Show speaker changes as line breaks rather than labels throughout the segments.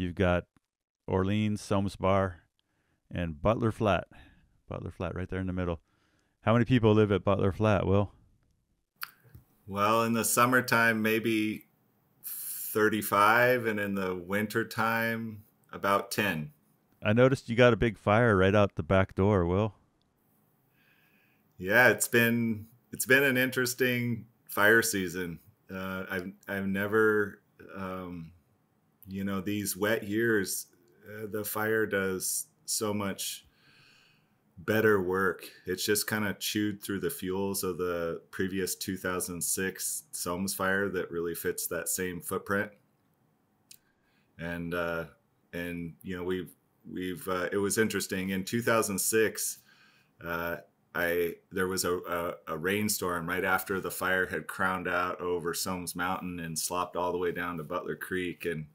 you've got Orleans, Somes Bar, and Butler Flat. Butler Flat right there in the middle. How many people live at Butler Flat, Will?
Well, in the summertime, maybe 35, and in the wintertime, about 10.
I noticed you got a big fire right out the back door, Will.
Yeah, it's been it's been an interesting fire season. Uh, I've I've never, um, you know, these wet years, uh, the fire does so much better work. It's just kind of chewed through the fuels of the previous 2006 Somes fire that really fits that same footprint. And uh, and you know we've we've uh, it was interesting in 2006. Uh, I there was a, a, a, rainstorm right after the fire had crowned out over Somes Mountain and slopped all the way down to Butler Creek, and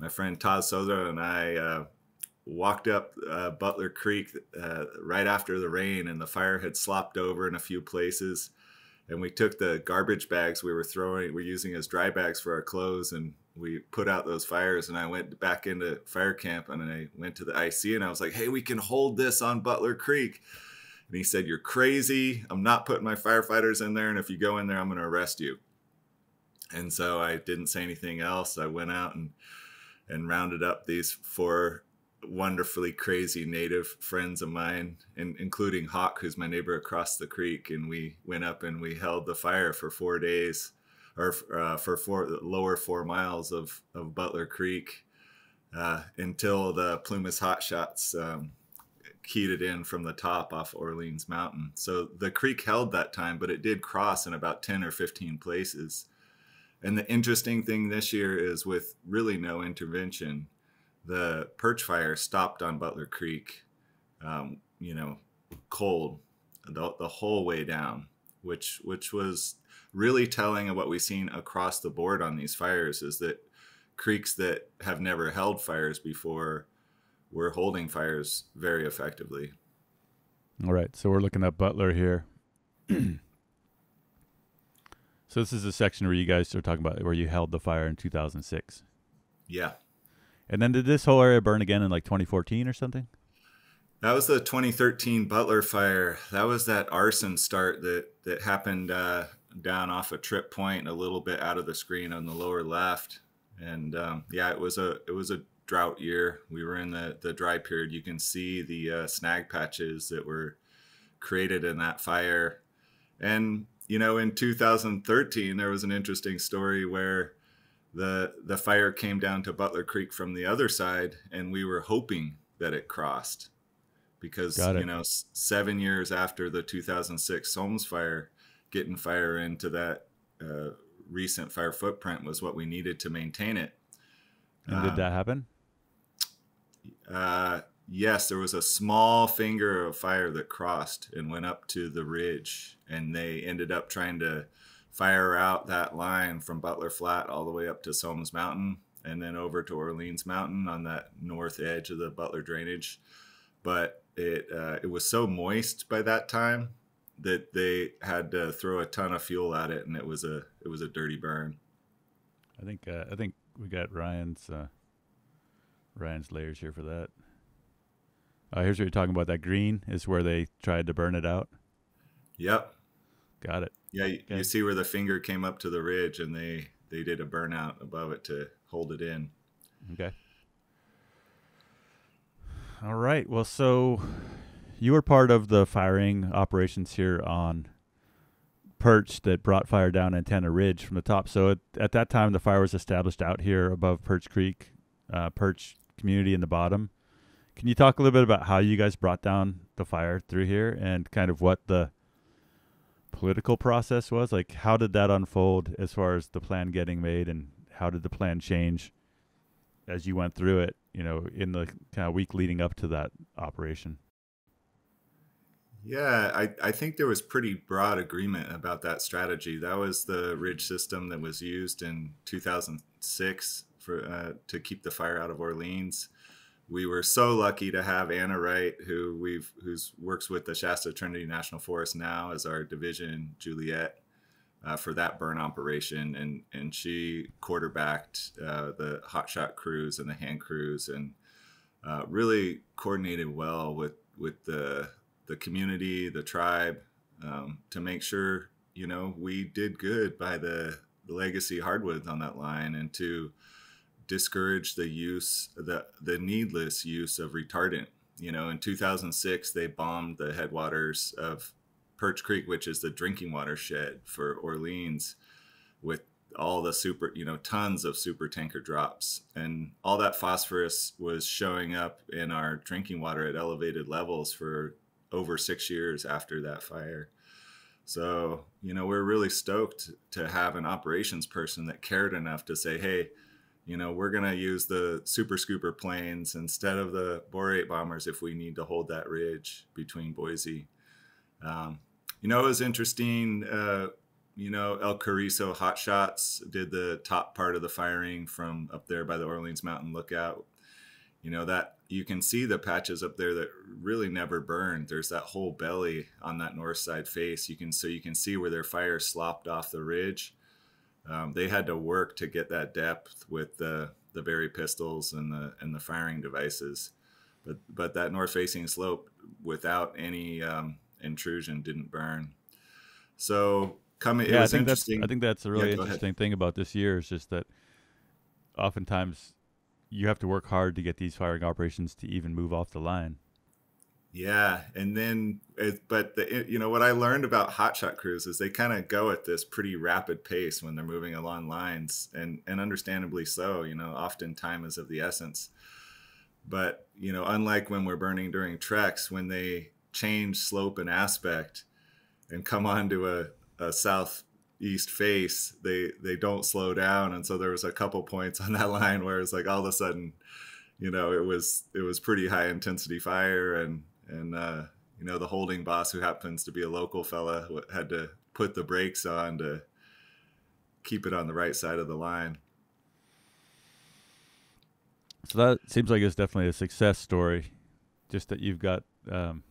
my friend Todd Soder and I uh, walked up uh, Butler Creek uh, right after the rain, and the fire had slopped over in a few places. And we took the garbage bags we were throwing, we're using as dry bags for our clothes, and we put out those fires. And I went back into fire camp, and I went to the IC, and I was like, "Hey, we can hold this on Butler Creek." And he said, "You're crazy. I'm not putting my firefighters in there, and if you go in there, I'm going to arrest you." And so I didn't say anything else. I went out and and rounded up these four wonderfully crazy native friends of mine, and including Hawk, who's my neighbor across the creek, and we went up and we held the fire for four days, or uh, for four lower four miles of of Butler Creek, uh, until the Plumas Hot Shots um, keyed it in from the top off Orleans Mountain. So the creek held that time, but it did cross in about ten or fifteen places. And the interesting thing this year is with really no intervention the Pearch fire stopped on Butler Creek, um, you know, cold the, the whole way down, which which was really telling of what we've seen across the board on these fires is that creeks that have never held fires before were holding fires very effectively.
All right, so we're looking at Butler here. so this is a section where you guys are talking about where you held the fire in 2006.
Yeah.
And then did this whole area burn again in like 2014 or something?
That was the 2013 Butler fire. That was that arson start that that happened uh, down off a trip point, a little bit out of the screen on the lower left. And um, yeah, it was a it was a drought year. We were in the the dry period. You can see the uh, snag patches that were created in that fire. And you know, in 2013, there was an interesting story where the the fire came down to Butler Creek from the other side, and we were hoping that it crossed because you know seven years after the 2006 Somes fire, getting fire into that uh, recent fire footprint was what we needed to maintain it.
And did um, that happen?
Uh, yes, there was a small finger of fire that crossed and went up to the ridge, and they ended up trying to fire out that line from Butler Flat all the way up to Somes Mountain and then over to Orleans Mountain on that north edge of the Butler drainage. But it uh, it was so moist by that time that they had to throw a ton of fuel at it, and it was a it was a dirty burn.
I think uh, I think we got Ryan's uh, Ryan's layers here for that. Uh, here's what you're talking about. That green is where they tried to burn it out.
Yep.
Got it.
Yeah, you, okay. you see where the finger came up to the ridge, and they they did a burnout above it to hold it in.
Okay. All right. Well, so you were part of the firing operations here on Pearch that brought fire down Antenna Ridge from the top. So at, at that time, the fire was established out here above Pearch Creek, uh, Pearch community in the bottom. Can you talk a little bit about how you guys brought down the fire through here and kind of what the political process was? Like, how did that unfold as far as the plan getting made, and how did the plan change as you went through it? You know, in the kind of week leading up to that operation.
Yeah, I, I think there was pretty broad agreement about that strategy. That was the ridge system that was used in 2006 for uh, to keep the fire out of Orleans we were so lucky to have Anna Wright, who we've who's works with the Shasta Trinity National Forest now as our division Juliet. uh, for that burn operation, and and she quarterbacked uh, the hotshot crews and the hand crews, and uh, really coordinated well with with the the community, the tribe, um, to make sure you know we did good by the, the legacy hardwoods on that line, and to discourage the use the the needless use of retardant. You know, in 2006, they bombed the headwaters of Pearch Creek, which is the drinking watershed for Orleans, with all the super, you know, tons of super tanker drops. And all that phosphorus was showing up in our drinking water at elevated levels for over six years after that fire. So, you know, we're really stoked to have an operations person that cared enough to say, hey, you know, we're going to use the super scooper planes instead of the borate bombers if we need to hold that ridge between Boise. Um, you know, it was interesting. Uh, you know, El Cariso Hot Shots did the top part of the firing from up there by the Orleans Mountain Lookout. You know, that you can see the patches up there that really never burned. There's that whole belly on that north side face. You can so you can see where their fire slopped off the ridge. Um, they had to work to get that depth with the the Very pistols and the and the firing devices. But but that north facing slope without any um, intrusion didn't burn. So coming,
yeah, I think that's I think that's a really yeah, interesting ahead. thing about this year is just that oftentimes you have to work hard to get these firing operations to even move off the line.
Yeah, and then but the you know what I learned about hotshot crews is they kind of go at this pretty rapid pace when they're moving along lines, and and understandably so. You know, often time is of the essence. But you know, unlike when we're burning during TREX, when they change slope and aspect and come onto a, a southeast face, they they don't slow down. And so there was a couple points on that line where it's like all of a sudden, you know, it was it was pretty high intensity fire and and uh, you know the holding boss who happens to be a local fella had to put the brakes on to keep it on the right side of the line.
So that seems like it's definitely a success story. Just that you've got um,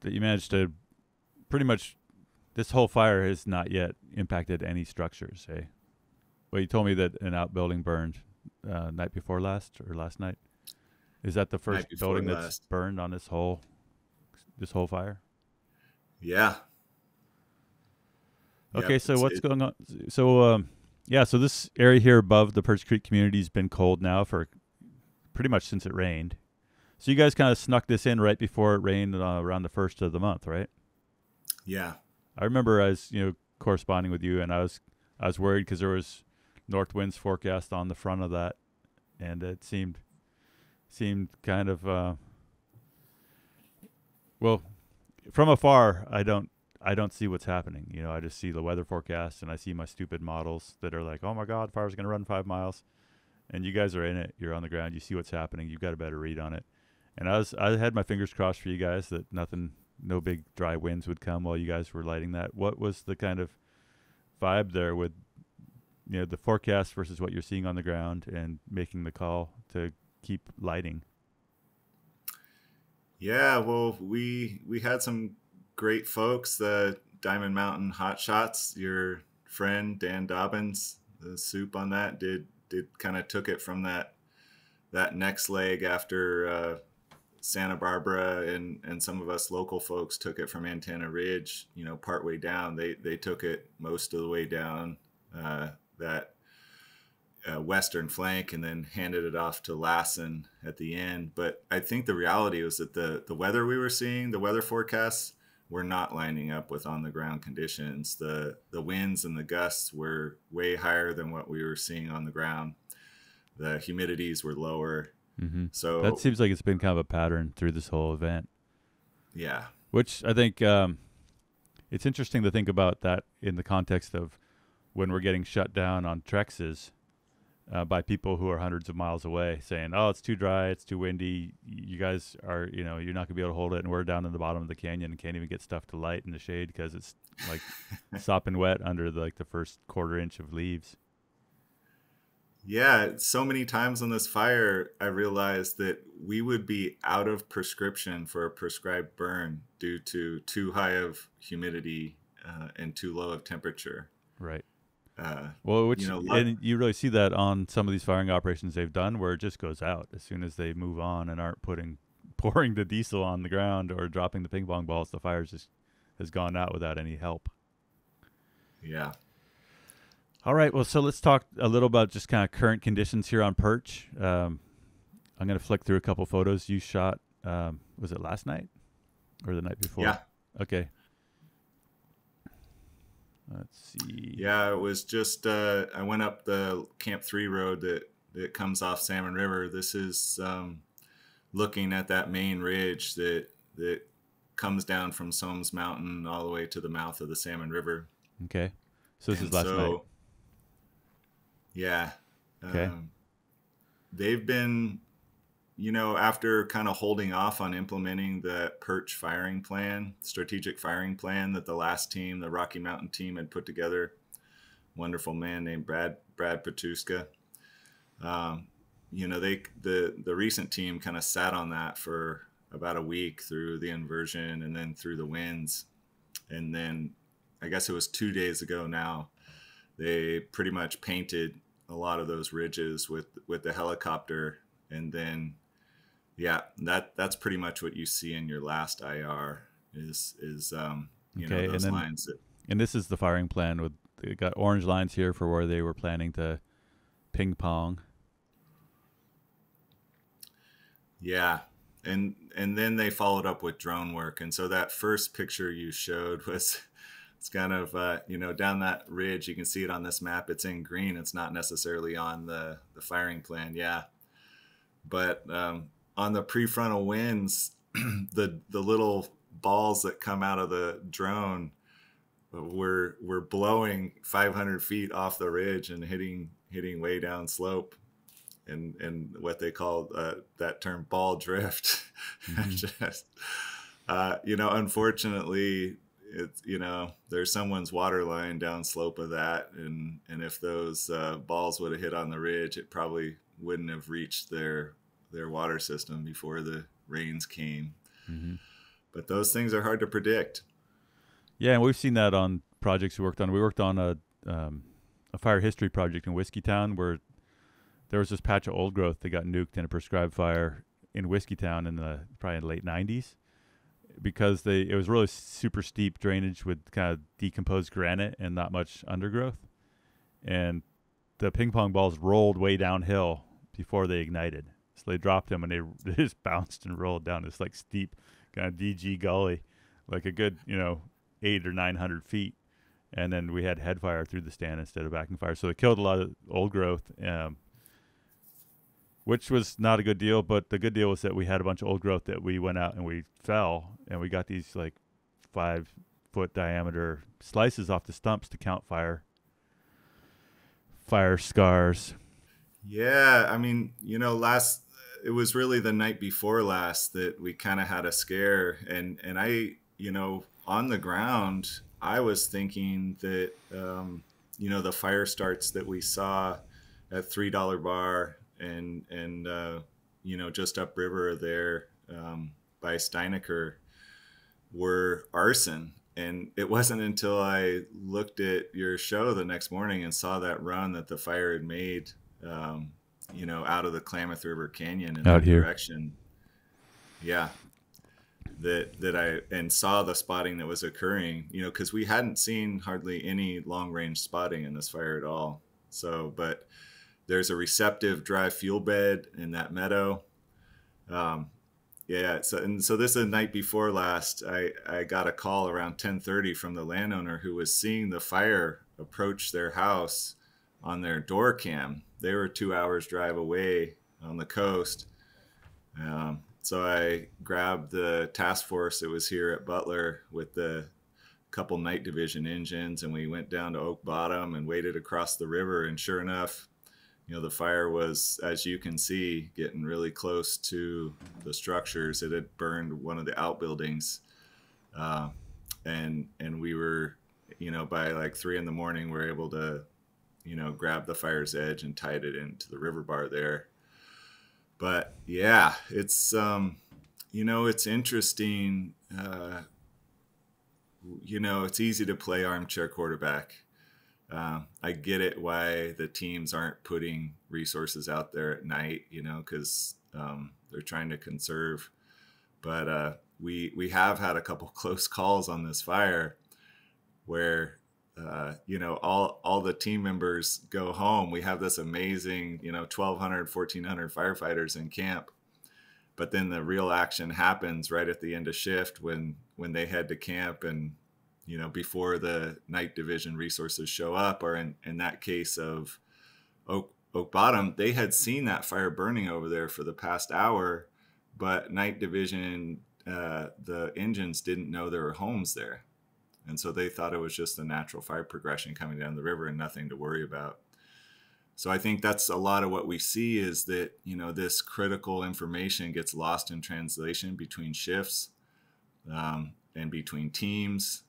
that you managed to pretty much this whole fire has not yet impacted any structures, eh? Well, you told me that an outbuilding burned uh, night before last or last night. Is that the first building last. that's burned on this whole this whole fire?
Yeah.
Okay, yep, so what's it. going on? So, um, yeah, so this area here above the Pearch Creek community has been cold now for pretty much since it rained. So you guys kind of snuck this in right before it rained uh, around the first of the month, right?
Yeah.
I remember I was, you know, corresponding with you, and I was I was worried because there was north winds forecast on the front of that, and it seemed seemed kind of uh, well from afar. I don't I don't see what's happening. You know, I just see the weather forecast and I see my stupid models that are like, oh my God, fire's going to run five miles. And you guys are in it. You're on the ground. You see what's happening. You've got a better read on it. And I was I had my fingers crossed for you guys that nothing, no big dry winds would come while you guys were lighting that. What was the kind of vibe there with, you know, the forecast versus what you're seeing on the ground and making the call to keep lighting?
Yeah, well, we we had some great folks. The Diamond Mountain Hot Shots, your friend Dan Dobbins, the soup on that did did kind of took it from that that next leg after uh, Santa Barbara and and some of us local folks took it from Antenna Ridge. You know, partway down, they they took it most of the way down uh, that uh, western flank, and then handed it off to Lassen at the end. But I think the reality was that the the weather we were seeing, the weather forecasts, were not lining up with on the ground conditions. The the winds and the gusts were way higher than what we were seeing on the ground. The humidities were lower
Mm-hmm. So that seems like it's been kind of a pattern through this whole event.
Yeah.
Which I think um, it's interesting to think about that in the context of when we're getting shut down on trexes uh, by people who are hundreds of miles away, saying, "Oh, it's too dry, it's too windy. You guys are, you know, you're not gonna be able to hold it." And we're down in the bottom of the canyon and can't even get stuff to light in the shade because it's like sopping wet under the, like the first quarter inch of leaves.
Yeah, so many times on this fire, I realized that we would be out of prescription for a prescribed burn due to too high of humidity uh, and too low of temperature.
Right.
Uh,
Well, which
you know,
and you really see that on some of these firing operations they've done, where it just goes out as soon as they move on and aren't putting pouring the diesel on the ground or dropping the ping pong balls. The fire just has gone out without any help.
yeah.
All right. Well, so let's talk a little about just kind of current conditions here on Pearch. Um, I'm going to flick through a couple photos you shot. Um, was it last night or the night before?
Yeah.
Okay. Let's see.
Yeah, it was just uh, I went up the Camp Three road that that comes off Salmon River. This is um, looking at that main ridge that that comes down from Somes Mountain all the way to the mouth of the Salmon River.
Okay. So this
And
is last night.
Yeah.
Okay.
Um, they've been, you know, after kind of holding off on implementing the Pearch firing plan, strategic firing plan that the last team, the Rocky Mountain team, had put together. Wonderful man named Brad Brad Patuska. Um, you know, they the the recent team kind of sat on that for about a week through the inversion and then through the winds, and then I guess it was two days ago now they pretty much painted a lot of those ridges with with the helicopter and then yeah that that's pretty much what you see in your last ir is is um you
Okay,
know
and
those
then-
lines that
And this is the firing plan with they got orange lines here for where they were planning to ping pong.
yeah and and then they followed up with drone work and so that first picture you showed was it's kind of uh, you know down that ridge you can see it on this map it's in green it's not necessarily on the the firing plan yeah but um, on the prefrontal winds the the little balls that come out of the drone were were blowing 500 feet off the ridge and hitting hitting way down slope and and what they call uh, that term ball drift. Just uh, you know unfortunately it's you know there's someone's water line down slope of that and and if those uh, balls would have hit on the ridge it probably wouldn't have reached their their water system before the rains came
hmm
but those things are hard to predict
Yeah, and we've seen that on projects we worked on. We worked on a um, a fire history project in Whiskeytown where there was this patch of old growth that got nuked in a prescribed fire in Whiskeytown in the probably in the late '90s because they it was really super steep drainage with kind of decomposed granite and not much undergrowth, and the ping pong balls rolled way downhill before they ignited. So they dropped him and they, just bounced and rolled down this like steep kind of DG gully, like a good you know eight or nine hundred feet, and then we had head fire through the stand instead of backing fire. So it killed a lot of old growth, um, which was not a good deal. But the good deal was that we had a bunch of old growth that we went out and we fell, and we got these like five foot diameter slices off the stumps to count fire fire scars.
Yeah, I mean, you know, last it was really the night before last that we kind of had a scare, and and I, you know, on the ground, I was thinking that, um, you know, the fire starts that we saw at Three Dollar Bar and and uh, you know just upriver there um, by Steinecker were arson. And it wasn't until I looked at your show the next morning and saw that run that the fire had made um, you know, out of the Klamath River Canyon in
Out
that
here.
direction. Yeah. That that I and saw the spotting that was occurring, you know, because we hadn't seen hardly any long range spotting in this fire at all. So, but there's a receptive dry fuel bed in that meadow. Um, yeah. So and so this is the night before last. I I got a call around 10:30 from the landowner who was seeing the fire approach their house on their door cam. They were two hours drive away on the coast. Um, so I grabbed the task force that was here at Butler with the couple night division engines, and we went down to Oak Bottom and waited across the river. And sure enough, you know, the fire was, as you can see, getting really close to the structures. It had burned one of the outbuildings, uh, and and we were, you know, by like three in the morning, we are able to you know, grabbed the fire's edge and tied it into the river bar there. But yeah, it's um, you know, it's interesting. Uh, you know, it's easy to play armchair quarterback. Uh, I get it why the teams aren't putting resources out there at night, you know, because um, they're trying to conserve. But uh, we we have had a couple close calls on this fire where uh, you know all all the team members go home. We have this amazing you know 1200 1400 firefighters in camp. But then the real action happens right at the end of shift when when they head to camp and you know before the night division resources show up or in in that case of oak oak bottom they had seen that fire burning over there for the past hour but night division uh, the engines didn't know there were homes there and so they thought it was just a natural fire progression coming down the river and nothing to worry about. So I think that's a lot of what we see is that, you know, this critical information gets lost in translation between shifts um, and between teams.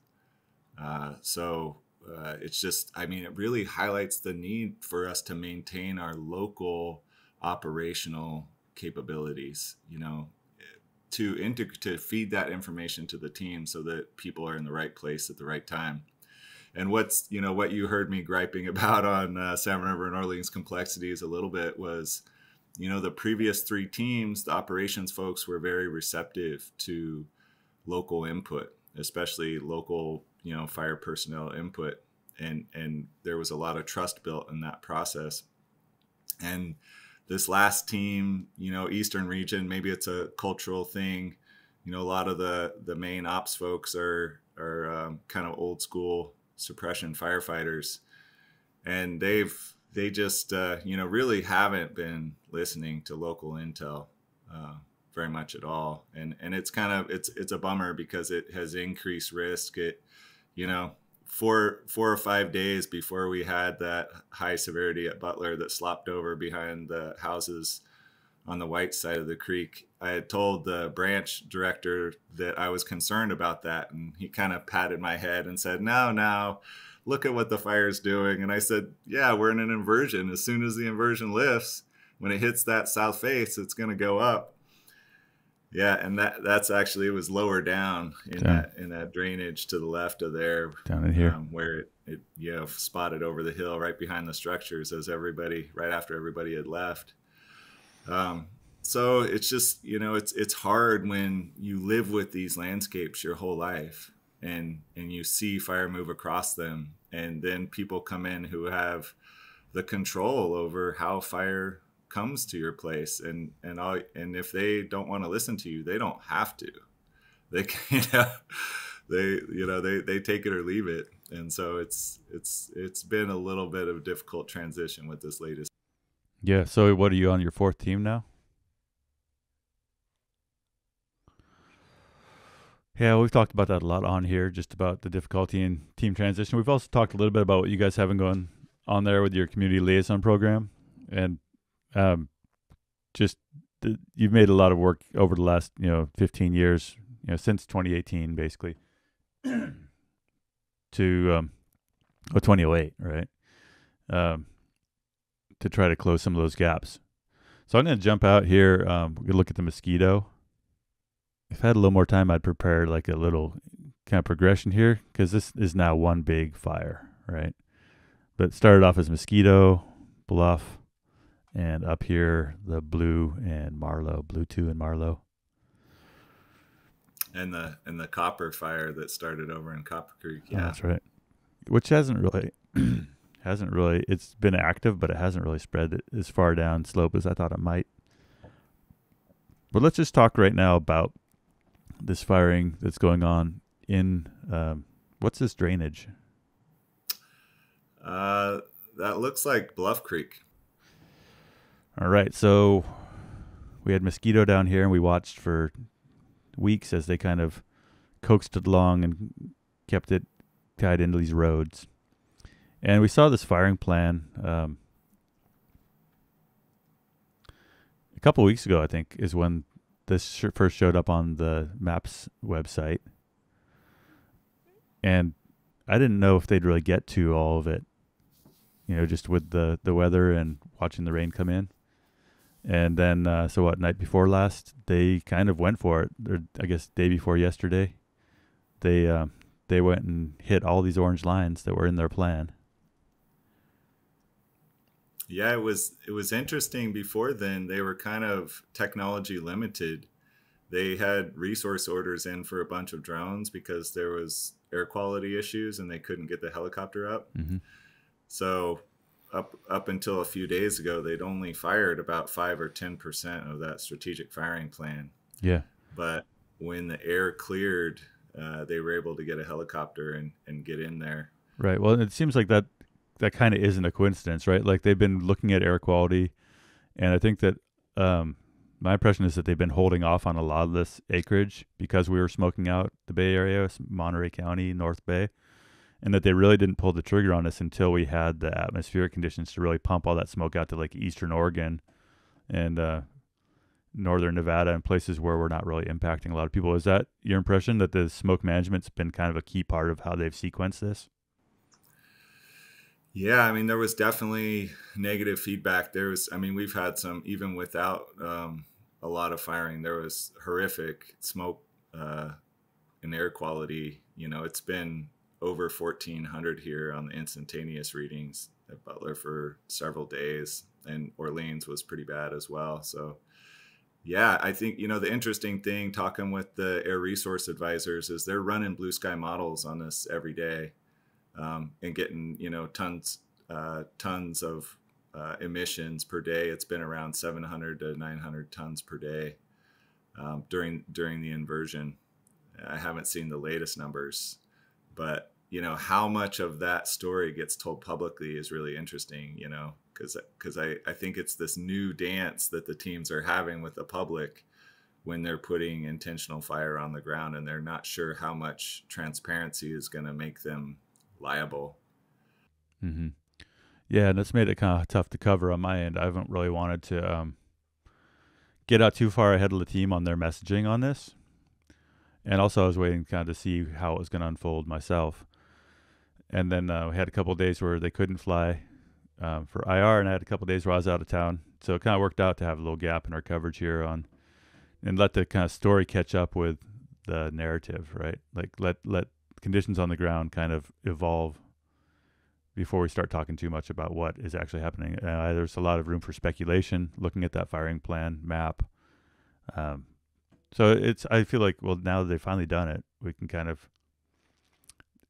Uh, so uh, it's just, I mean, it really highlights the need for us to maintain our local operational capabilities. You know, to integ- to feed that information to the team so that people are in the right place at the right time. And what's you know what you heard me griping about on uh, Salmon River and Orleans complexities a little bit was, you know, the previous three teams, the operations folks were very receptive to local input, especially local you know fire personnel input, and and there was a lot of trust built in that process, and this last team, you know, Eastern region, maybe it's a cultural thing. You know, a lot of the the main ops folks are are um, kind of old school suppression firefighters, and they've they just uh, you know really haven't been listening to local intel uh, very much at all, and and it's kind of it's it's a bummer because it has increased risk. It you know four four or five days before we had that high severity at Butler that slopped over behind the houses on the white side of the creek. I had told the branch director that I was concerned about that, and he kind of patted my head and said, "No, no, look at what the fire's doing." And I said, "Yeah, we're in an inversion. As soon as the inversion lifts, when it hits that south face, it's going to go up." Yeah, and that that's actually it was lower down in down. that in that drainage to the left of there,
down in here,
um, where it, it you know spotted over the hill right behind the structures as everybody right after everybody had left. Um, so it's just you know it's it's hard when you live with these landscapes your whole life and and you see fire move across them, and then people come in who have the control over how fire comes to your place and and all and if they don't want to listen to you they don't have to. They can you know, they you know they they take it or leave it. And so it's it's it's been a little bit of difficult transition with this latest.
Yeah so what are you on your fourth team now? Yeah we've talked about that a lot on here just about the difficulty in team transition. We've also talked a little bit about what you guys have going on there with your community liaison program and um, just the, you've made a lot of work over the last you know 15 years, you know since 2018 basically to um, oh 2008 right um, to try to close some of those gaps. So I'm going to jump out here. Um, we're going to look at the mosquito. If I had a little more time, I'd prepare like a little kind of progression here because this is now one big fire, right? But started off as mosquito, bluff, and up here the blue and Marlow, blue two and Marlow.
And the and the copper fire that started over in Copper Creek.
Yeah, oh, that's right. Which hasn't really hasn't really it's been active, but it hasn't really spread as far down slope as I thought it might. But let's just talk right now about this firing that's going on in um, what's this drainage?
Uh, that looks like Bluff Creek.
All right, so we had mosquito down here, and we watched for weeks as they kind of coaxed it along and kept it tied into these roads. And we saw this firing plan um, a couple weeks ago. I think is when this sh- first showed up on the Maps website, and I didn't know if they'd really get to all of it you know, just with the the weather and watching the rain come in. And then, uh, so what? Night before last, they kind of went for it. Or I guess day before yesterday, they uh, they went and hit all these orange lines that were in their plan.
Yeah, it was it was interesting. Before then, they were kind of technology limited. They had resource orders in for a bunch of drones because there was air quality issues and they couldn't get the helicopter up.
Mm-hmm.
So up up until a few days ago, they'd only fired about five or ten percent of that strategic firing plan.
Yeah.
But when the air cleared, uh, they were able to get a helicopter and, and get in there.
Right. Well, it seems like that that kind of isn't a coincidence, right? Like they've been looking at air quality, and I think that um, my impression is that they've been holding off on a lot of this acreage because we were smoking out the Bay Area, Monterey County, North Bay, and that they really didn't pull the trigger on us until we had the atmospheric conditions to really pump all that smoke out to like Eastern Oregon and uh, Northern Nevada and places where we're not really impacting a lot of people. Is that your impression that the smoke management's been kind of a key part of how they've sequenced this?
Yeah, I mean, there was definitely negative feedback. There was, I mean, we've had some, even without um, a lot of firing, there was horrific smoke uh, and air quality. You know, it's been over 1400 here on the instantaneous readings at Butler for several days, and Orleans was pretty bad as well. So, yeah, I think, you know, the interesting thing talking with the air resource advisors is they're running blue sky models on this every day um, and getting you know tons uh, tons of uh, emissions per day. It's been around 700 to 900 tons per day um, during during the inversion. I haven't seen the latest numbers, but you know how much of that story gets told publicly is really interesting. You know, because because I I think it's this new dance that the teams are having with the public when they're putting intentional fire on the ground and they're not sure how much transparency is going to make them liable.
Mm-hmm. Yeah, and that's made it kind of tough to cover on my end. I haven't really wanted to um, get out too far ahead of the team on their messaging on this, and also I was waiting kind of to see how it was going to unfold myself. And then uh, we had a couple days where they couldn't fly um, for IR, and I had a couple days where I was out of town, so it kind of worked out to have a little gap in our coverage here on, and let the kind of story catch up with the narrative, right? Like let let conditions on the ground kind of evolve before we start talking too much about what is actually happening. Uh, there's a lot of room for speculation looking at that firing plan map. Um, so it's I feel like well now that they've finally done it, we can kind of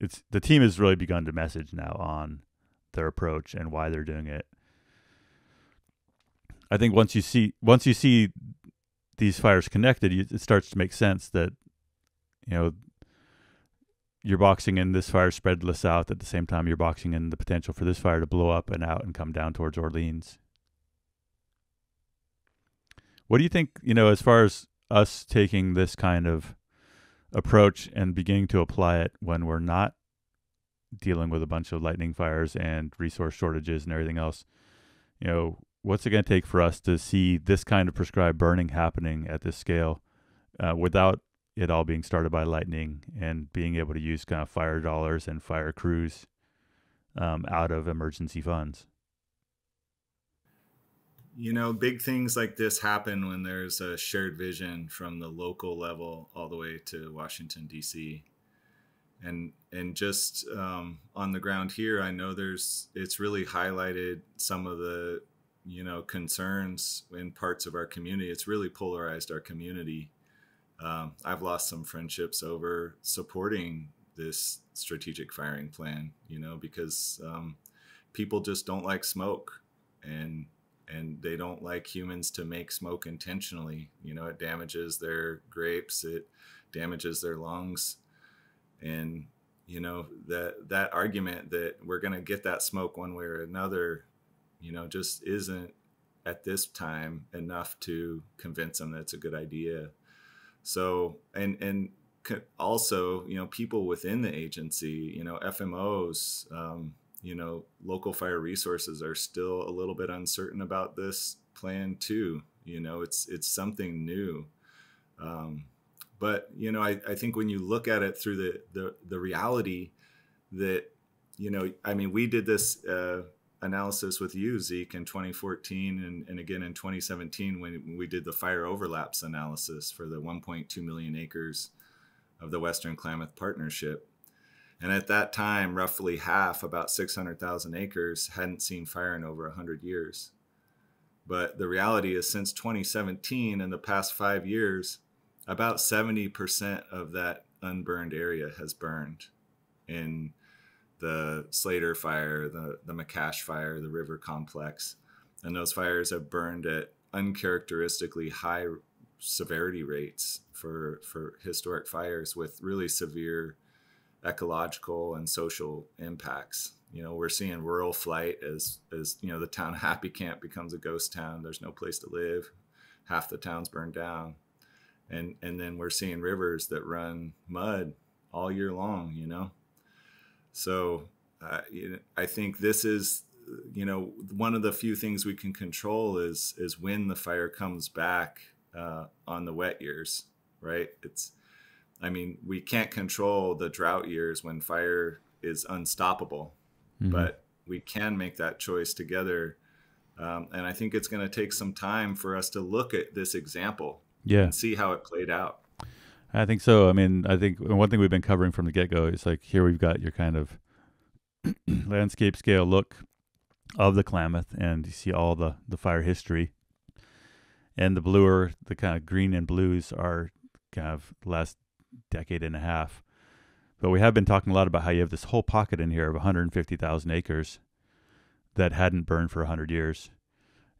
it's the team has really begun to message now on their approach and why they're doing it. I think once you see once you see these fires connected, you, it starts to make sense that you know you're boxing in this fire spread the south at the same time you're boxing in the potential for this fire to blow up and out and come down towards Orleans. What do you think, you know, as far as us taking this kind of approach and beginning to apply it when we're not dealing with a bunch of lightning fires and resource shortages and everything else, you know, what's it going to take for us to see this kind of prescribed burning happening at this scale uh, without it all being started by lightning and being able to use kind of fire dollars and fire crews um, out of emergency funds.
You know, big things like this happen when there's a shared vision from the local level all the way to Washington D.C. And and just um, on the ground here, I know there's it's really highlighted some of the you know concerns in parts of our community. It's really polarized our community um, I've lost some friendships over supporting this strategic firing plan, you know, because um, people just don't like smoke and and they don't like humans to make smoke intentionally. You know, it damages their grapes, it damages their lungs, and you know that that argument that we're going to get that smoke one way or another, you know, just isn't at this time enough to convince them that it's a good idea. So and and also you know people within the agency, you know FMOs, um, you know local fire resources are still a little bit uncertain about this plan too. You know it's it's something new. Um, but you know I, I think when you look at it through the the, the reality that you know i mean we did this uh, analysis with you, Zeke, in 2014 and, and again in 2017 when we did the fire overlaps analysis for the 1.2 million acres of the Western Klamath Partnership. And at that time, roughly half, about 600,000 acres, hadn't seen fire in over 100 years. But the reality is, since 2017, in the past five years, about 70% of that unburned area has burned in the Slater fire, the, the McCash fire, the river complex. And those fires have burned at uncharacteristically high severity rates for, for historic fires with really severe ecological and social impacts. You know, we're seeing rural flight as, as you know, the town Happy Camp becomes a ghost town. There's no place to live. Half the town's burned down. And, and then we're seeing rivers that run mud all year long, you know? So uh, I think this is, you know, one of the few things we can control is is when the fire comes back uh, on the wet years, right? It's, I mean, we can't control the drought years when fire is unstoppable, mm-hmm. but we can make that choice together. Um, and I think it's going to take some time for us to look at this example
yeah.
and see how it played out.
I think so. I mean, I think one thing we've been covering from the get go is like here we've got your kind of landscape scale look of the Klamath, and you see all the the fire history. And the bluer, the kind of green and blues are kind of last decade and a half. But we have been talking a lot about how you have this whole pocket in here of 150,000 acres that hadn't burned for 100 years,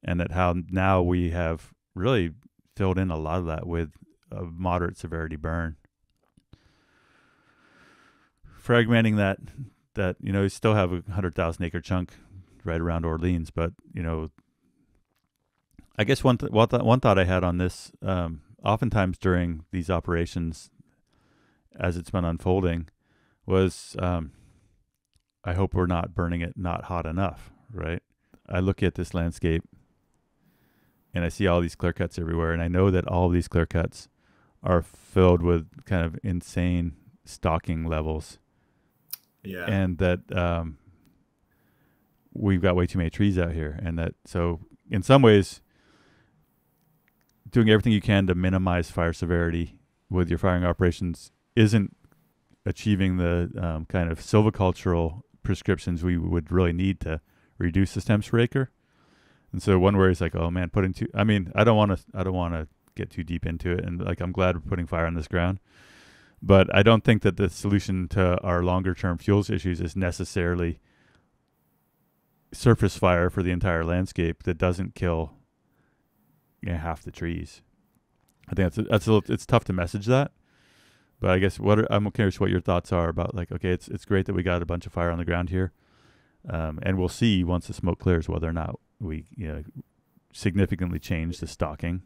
and that how now we have really filled in a lot of that with a moderate severity burn. Fragmenting that, that you know, you still have a hundred thousand acre chunk right around Orleans, but you know, I guess one th- one, th- one thought I had on this, um, oftentimes during these operations, as it's been unfolding, was um, I hope we're not burning it not hot enough, right? I look at this landscape and I see all these clear cuts everywhere, and I know that all of these clear cuts are filled with kind of insane stocking levels.
Yeah.
And that um, we've got way too many trees out here. And that, so in some ways, doing everything you can to minimize fire severity with your firing operations isn't achieving the um, kind of silvicultural prescriptions we would really need to reduce the stems per acre. And so one worry is like, oh man, putting too. I mean, I don't want to. I don't want to get too deep into it. And like, I'm glad we're putting fire on this ground. But I don't think that the solution to our longer term fuels issues is necessarily surface fire for the entire landscape that doesn't kill you know, half the trees. I think that's a, that's a little, it's tough to message that. But I guess what are, I'm curious what your thoughts are about like okay it's it's great that we got a bunch of fire on the ground here, um, and we'll see once the smoke clears whether or not we you know significantly change the stocking.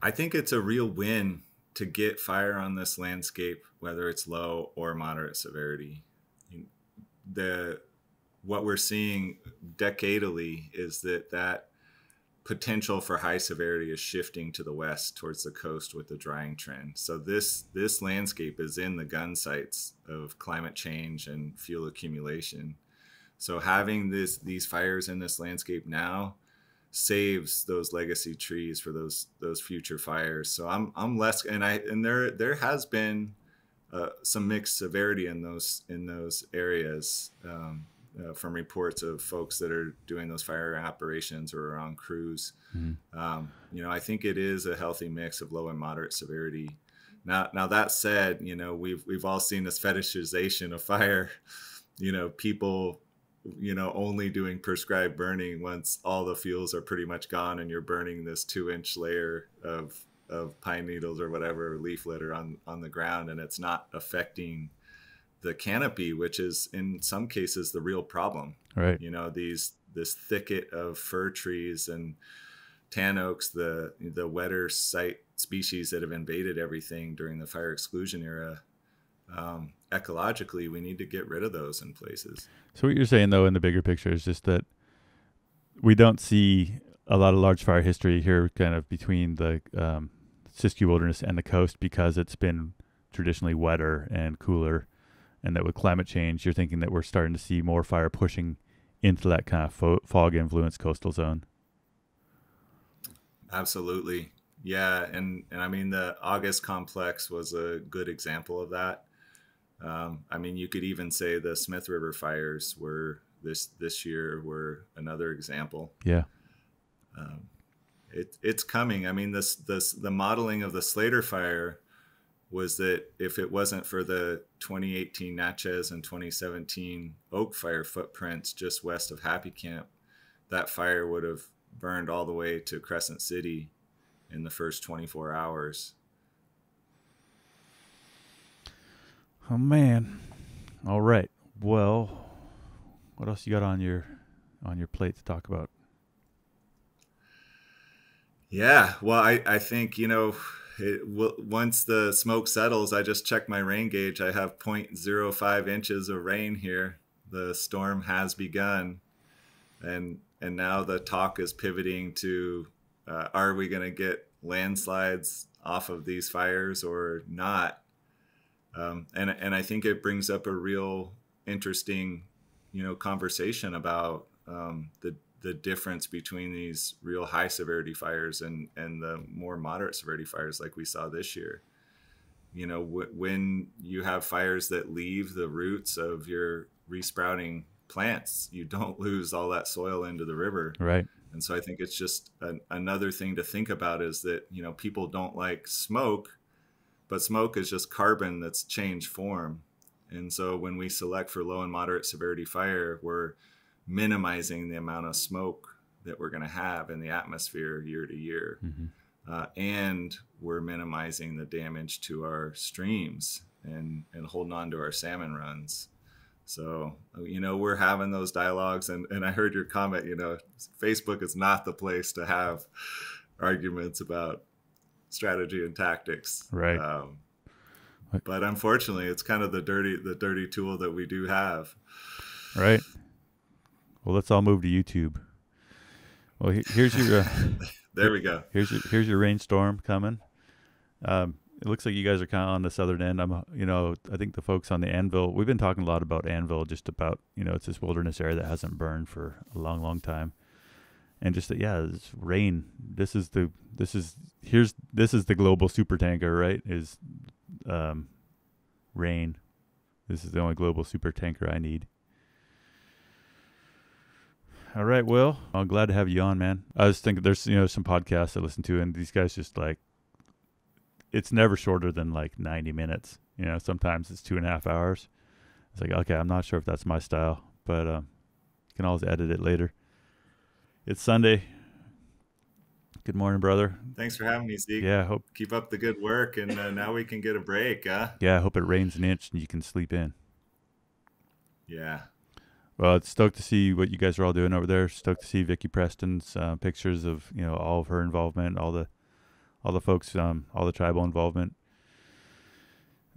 I think it's a real win to get fire on this landscape, whether it's low or moderate severity. The what we're seeing decadally is that that potential for high severity is shifting to the west towards the coast with the drying trend. So this this landscape is in the gun sights of climate change and fuel accumulation. So having this these fires in this landscape now saves those legacy trees for those those future fires. So I'm I'm less and I and there there has been uh, some mixed severity in those in those areas um, uh, from reports of folks that are doing those fire operations or are on crews. Mm-hmm. Um, you know, I think it is a healthy mix of low and moderate severity. Now, now that said, you know we've we've all seen this fetishization of fire. You know, people you know only doing prescribed burning once all the fuels are pretty much gone and you're burning this two inch layer of of pine needles or whatever leaf litter on on the ground and it's not affecting the canopy which is in some cases the real problem.
Right.
You know these this thicket of fir trees and tan oaks the the wetter site species that have invaded everything during the fire exclusion era um, ecologically, we need to get rid of those in places.
So what you're saying, though, in the bigger picture, is just that we don't see a lot of large fire history here, kind of between the um, Siskiyou Wilderness and the coast, because it's been traditionally wetter and cooler, and that with climate change, you're thinking that we're starting to see more fire pushing into that kind of fo- fog influenced coastal zone.
Absolutely. Yeah, and and I mean the August complex was a good example of that. Um, I mean, you could even say the Smith River fires were this this year were another example.
Yeah.
Um, it, it's coming. I mean, this this the modeling of the Slater fire was that if it wasn't for the 2018 Natchez and 2017 Oak fire footprints just west of Happy Camp, that fire would have burned all the way to Crescent City in the first 24 hours.
Oh man. All right. Well, what else you got on your on your plate to talk about?
Yeah, well, I I think you know it, w- once the smoke settles, I just check my rain gauge. I have 0.05 inches of rain here. The storm has begun, and and now the talk is pivoting to: uh, Are we going to get landslides off of these fires or not? Um, and and I think it brings up a real interesting, you know, conversation about um, the the difference between these real high severity fires and and the more moderate severity fires like we saw this year. You know w- when you have fires that leave the roots of your resprouting plants you don't lose all that soil into the river.
Right.
and so i think it's just an, another thing to think about is that you know people don't like smoke but smoke is just carbon that's changed form. And so when we select for low and moderate severity fire we're minimizing the amount of smoke that we're going to have in the atmosphere year to year.
Mm-hmm.
Uh, and we're minimizing the damage to our streams and, and holding on to our salmon runs. So, you know, we're having those dialogues. And, and I heard your comment, you know, Facebook is not the place to have arguments about strategy and tactics.
Right.
Um, but unfortunately, it's kind of the dirty, the dirty tool that we do have.
Right. Well, let's all move to YouTube. Well, he- here's your uh,
there we go.
here's your here's your rainstorm coming. Um, it looks like you guys are kind of on the southern end. I'm, you know, I think the folks on the Anvil. We've been talking a lot about Anvil, just about you know, it's this wilderness area that hasn't burned for a long, long time, and just that, yeah, it's rain. This is the this is here's this is the global super tanker, right? Is um, rain. This is the only global super tanker I need. All right, Will. I'm glad to have you on, man. I was thinking there's you know some podcasts I listen to, and these guys just like it's never shorter than like 90 minutes. You know, sometimes it's two and a half hours. It's like okay, I'm not sure if that's my style, but um, you can always edit it later. It's Sunday. Good morning, brother.
Thanks for having me, Zeke.
Yeah, hope
Keep up the good work, and uh, now we can get a break, huh?
yeah, I hope it rains an inch and you can sleep in.
Yeah.
Well, it's stoked to see what you guys are all doing over there. Stoked to see Vicky Preston's uh, pictures of you know all of her involvement, all the all the folks, um, all the tribal involvement.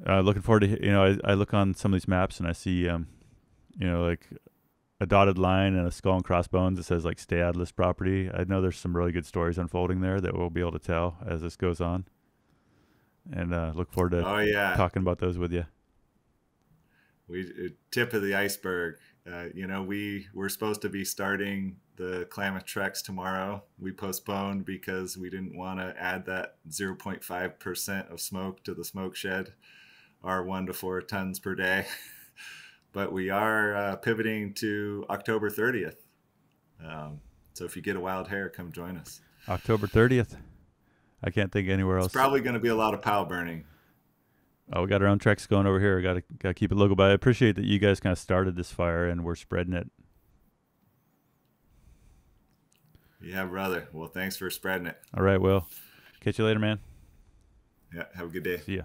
Uh, looking forward to you know I, I look on some of these maps and I see um, you know like a dotted line and a skull and crossbones that says like stay Atlas property. I know there's some really good stories unfolding there that we'll be able to tell as this goes on, and uh, look forward to
Oh yeah.
talking about those with you.
We uh, tip of the iceberg. Uh, you know, we were supposed to be starting the Klamath TREX tomorrow. We postponed because we didn't want to add that 0.5 percent of smoke to the smoke shed, our one to four tons per day. but we are uh, pivoting to October 30th. Um, so if you get a wild hair, come join us.
October 30th. I can't think anywhere else.
It's probably going to be a lot of pow burning.
Oh, we got our own TREX going over here. Got to got to keep it local. But I appreciate that you guys kind of started this fire and we're spreading it.
Yeah, brother. Well, thanks for spreading it.
All right, Will. Catch you later, man.
Yeah, have a good day.
See ya.